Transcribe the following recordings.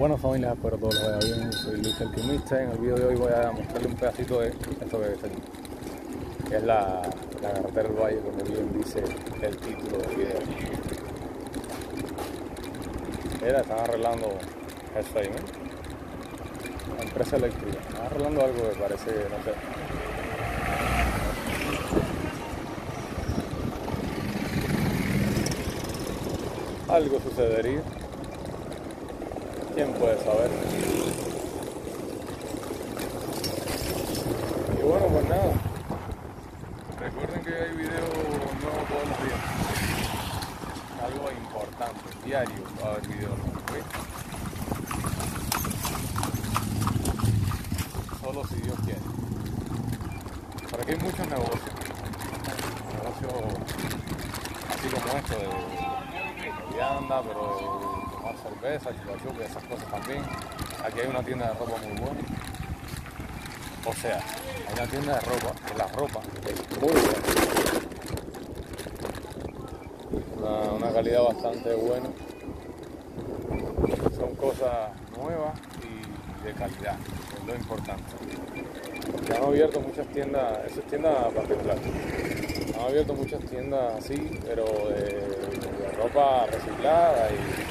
Bueno familia, espero todos lo vaya bien. Soy Luis Alquimista. En el vídeo de hoy voy a mostrarle un pedacito de esto que ves aquí. Que es la, la carretera del valle, como bien dice el título del video. Mira, están arreglando eso ahí, ¿no? La empresa eléctrica. Están arreglando algo que parece, no sé. Algo sucedería. ¿Quién puede saber? Y bueno, pues nada. Recuerden que hay videos nuevos todos los días. Algo importante, diario va a haber videos nuevos. Solo si Dios quiere. Por aquí hay muchos negocios. Negocios así como esto de vianda, pero tomar cerveza, chupachup y esas cosas también. Aquí hay una tienda de ropa muy buena. O sea, hay una tienda de ropa, que la ropa es muy buena. Una, calidad bastante buena. Son cosas nuevas y de calidad, es lo importante. Ya han abierto muchas tiendas, esa es tienda particular. Han abierto muchas tiendas así, pero de, de ropa reciclada y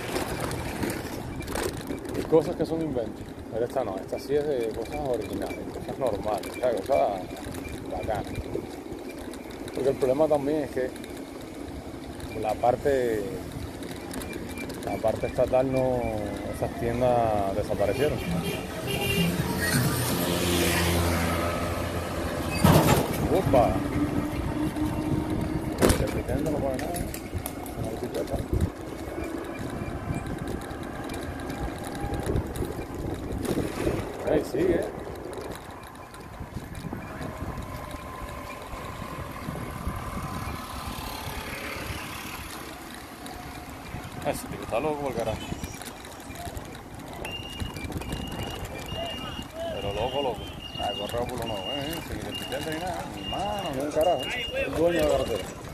cosas que son inventos. Pero esta no, esta sí es de cosas originales, cosas normales, cosas bacanas. Porque el problema también es que la parte la parte estatal no esas tiendas desaparecieron. Opa. El no pone nada. Una bicicleta. Ahí sigue. Ese tío está loco por carajo. Pero loco, loco. A correr por uno, eh, sin identificarse ni nada, ni mano, ni un carajo. El dueño de la carretera.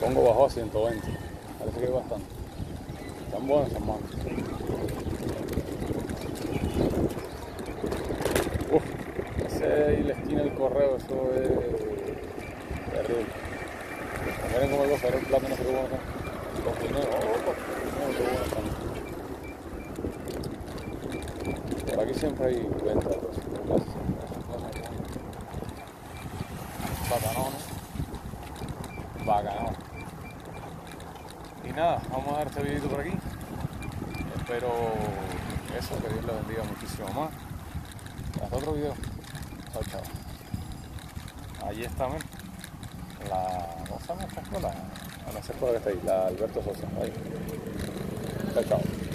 Pongo bajó a 120. Parece que hay bastante. Están buenas esas manos. Uf, ese ahí la esquina del correo, eso es terrible. Miren cómo el gozo, el plátano acá. Los guineos, oh, oh, oh, qué bueno están. Por aquí siempre hay venta de cosas. Bacanones. Y nada, vamos a dar este videito por aquí. Espero eso, que Dios les bendiga muchísimo más. Hasta otro video. Chao, chao. Allí está. La. ¿Cómo se llama esta escuela? La escuela que está ahí, la Alberto Sosa. Ahí. Chao, chao.